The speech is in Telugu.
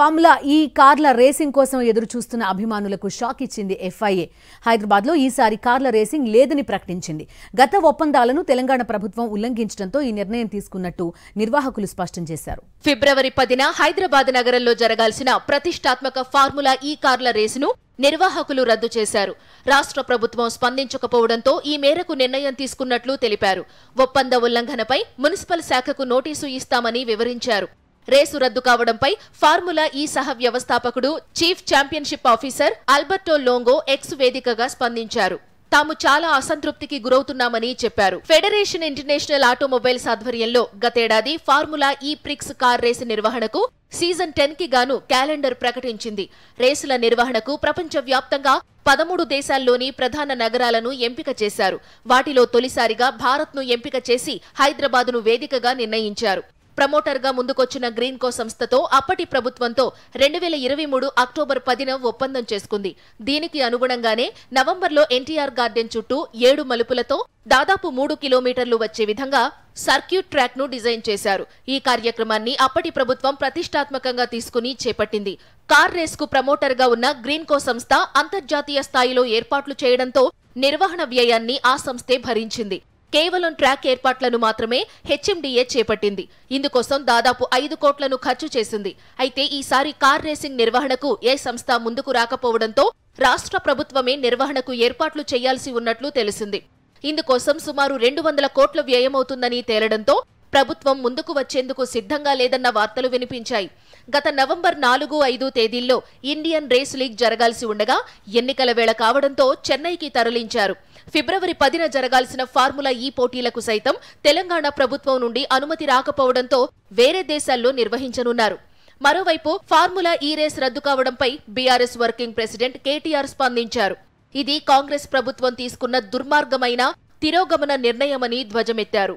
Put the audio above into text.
ఫార్ములా ఈ కార్ల రేసింగ్ కోసం ఎదురు చూస్తున్న అభిమానులకు షాక్ ఇచ్చింది ఎఫ్ఐఏ. హైదరాబాద్లో ఈసారి కార్ల రేసింగ్ లేదని ప్రకటించింది. గత ఒప్పందాలను తెలంగాణ ప్రభుత్వం ఉల్లంఘించడంతో ఈ నిర్ణయం తీసుకున్నట్టు నిర్వాహకులు స్పష్టం చేశారు. ఫిబ్రవరి పదిన హైదరాబాద్ నగరంలో జరగాల్సిన ప్రతిష్టాత్మక ఫార్ములా ఈ కార్ల రేసును నిర్వాహకులు రద్దు చేశారు. రాష్ట్ర ప్రభుత్వం స్పందించకపోవడంతో ఈ మేరకు నిర్ణయం తీసుకున్నట్లు తెలిపారు. ఒప్పంద ఉల్లంఘనపై మున్సిపల్ శాఖకు నోటీసు ఇస్తామని వివరించారు. రేసు రద్దు కావడంపై ఫార్ములా ఈ సహ వ్యవస్థాపకుడు chief championship officer Alberto Longo X వేదికగా స్పందించారు. తాము చాలా అసంతృప్తికి గురవుతున్నామని చెప్పారు. ఫెడరేషన్ ఇంటర్నేషనల్ ఆటోమొబైల్స్ ఆధ్వర్యంలో గతేడాది Formula E Prix car race నిర్వహణకు సీజన్ టెన్కి గాను క్యాలెండర్ ప్రకటించింది. రేసుల నిర్వహణకు ప్రపంచవ్యాప్తంగా పదమూడు దేశాల్లోని ప్రధాన నగరాలను ఎంపిక చేశారు. వాటిలో తొలిసారిగా భారత్ను ఎంపిక చేసి హైదరాబాదును వేదికగా నిర్ణయించారు. ప్రమోటర్గా ముందుకొచ్చిన గ్రీన్కో సంస్థతో అప్పటి ప్రభుత్వంతో రెండు వేల ఇరవై మూడు అక్టోబర్ పదిన ఒప్పందం చేసుకుంది. దీనికి అనుగుణంగానే నవంబర్లో ఎన్టీఆర్ గార్డెన్ చుట్టూ ఏడు మలుపులతో దాదాపు మూడు కిలోమీటర్లు వచ్చే విధంగా సర్క్యూట్ ట్రాక్ను డిజైన్ చేశారు. ఈ కార్యక్రమాన్ని అప్పటి ప్రభుత్వం ప్రతిష్టాత్మకంగా తీసుకుని చేపట్టింది. కార్ రేస్కు ప్రమోటర్గా ఉన్న గ్రీన్కో సంస్థ అంతర్జాతీయ స్థాయిలో ఏర్పాట్లు చేయడంతో నిర్వహణ వ్యయాన్ని ఆ సంస్థే భరించింది. కేవలం ట్రాక్ ఏర్పాట్లను మాత్రమే హెచ్ఎండిఏ చేపట్టింది. ఇందుకోసం దాదాపు ఐదు కోట్లను ఖర్చు చేసింది. అయితే ఈసారి కార్ రేసింగ్ నిర్వహణకు ఏ సంస్థ ముందుకు రాకపోవడంతో రాష్ట్ర ప్రభుత్వమే నిర్వహణకు ఏర్పాట్లు చేయాల్సి ఉన్నట్లు తెలిసింది. ఇందుకోసం సుమారు రెండు వందల కోట్ల వ్యయమవుతుందని తేలడంతో ప్రభుత్వం ముందుకు వచ్చేందుకు సిద్ధంగా లేదన్న వార్తలు వినిపించాయి. గత నవంబర్ నాలుగు ఐదు తేదీల్లో ఇండియన్ రేస్ లీగ్ జరగాల్సి ఉండగా ఎన్నికల వేళ కావడంతో చెన్నైకి తరలించారు. ఫిబ్రవరి పదిన జరగాల్సిన ఫార్ములా ఈ పోటీలకు సైతం తెలంగాణ ప్రభుత్వం నుండి అనుమతి రాకపోవడంతో వేరే దేశాల్లో నిర్వహించనున్నారు. మరోవైపు ఫార్ములా ఈ రేస్ రద్దు కావడంపై బీఆర్ఎస్ వర్కింగ్ ప్రెసిడెంట్ కేటీఆర్ స్పందించారు. ఇది కాంగ్రెస్ ప్రభుత్వం తీసుకున్న దుర్మార్గమైన తిరోగమన నిర్ణయమని ధ్వజమెత్తారు.